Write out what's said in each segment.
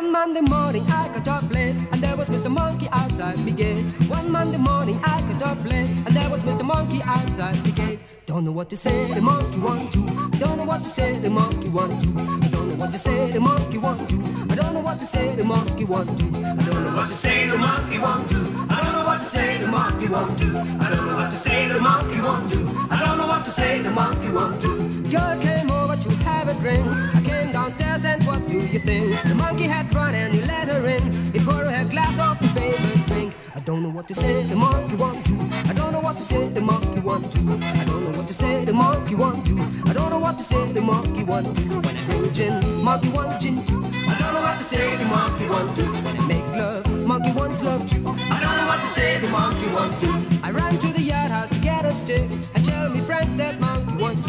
Monday morning I got up late and there was Mr. Monkey outside the gate. One Monday morning I got up late and there was Mr. Monkey outside the gate. Don't know what to say, the monkey want to. Don't know what to say, the monkey want to. I don't know what to say, the monkey want to. I don't know what to say, the monkey want to. I don't know what to say, the monkey want to. I don't know what to say, the monkey want to. I don't know what to say, the monkey want to. I don't know what to say, the monkey want to. Girl came over to have a drink. I came downstairs and what do you think? The monkey what to say, the monkey want to. I don't know what to say, the monkey want to. I don't know what to say, the monkey want to. I don't know what to say, the monkey want to. When I drink gin, monkey want gin too. I don't know what to say, the monkey want to. When I make love, monkey wants love too. I don't know what to say, the monkey want to. I ran to the yard house to get a stick and tell me friends that monkey wants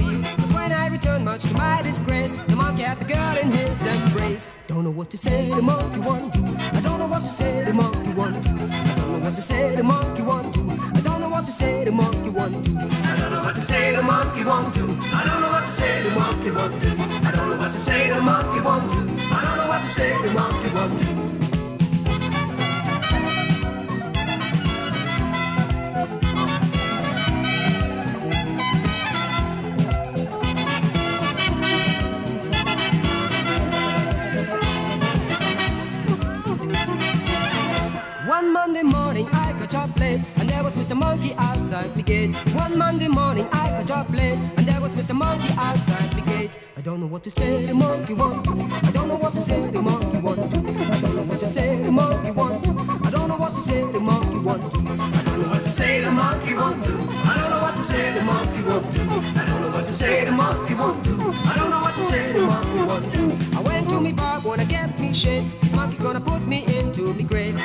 I returned, much to my disgrace, the monkey had the girl in his embrace. Don't know what to say, the monkey want to. I don't know what to say, the monkey want to. To say, the monkey want to. I don't know what to say, the monkey want to. I don't know what to say, the monkey want to. I don't know what to say, the monkey want to. I don't know what to say, the monkey want to. I don't know what to say, the monkey want to. One Monday morning I got up late and there was Mr. Monkey outside the gate. One Monday morning I got up late and there was Mr. Monkey outside the gate. I don't know what to say, the monkey want. I don't know what to say, the monkey want. I don't know what to say, the monkey want. I don't know what to say, the monkey want. I don't know what to say, the monkey want. I don't know what to say, the monkey want. I don't know what to say, the monkey want. I don't know what to say, the monkey want. I went to me bar, wanna get me shit. This monkey gonna put me into me grave.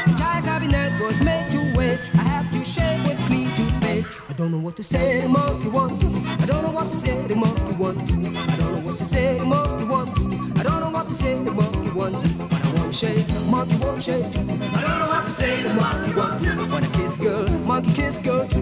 What to say, the monkey want to. I don't know what to say, the monkey want to. I don't know what to say, the monkey want to. I don't know what to say, the monkey want to. But I won't shave, monkey won't shave too. I don't know what to say, the monkey want to. When I kiss girl, monkey kiss girl too.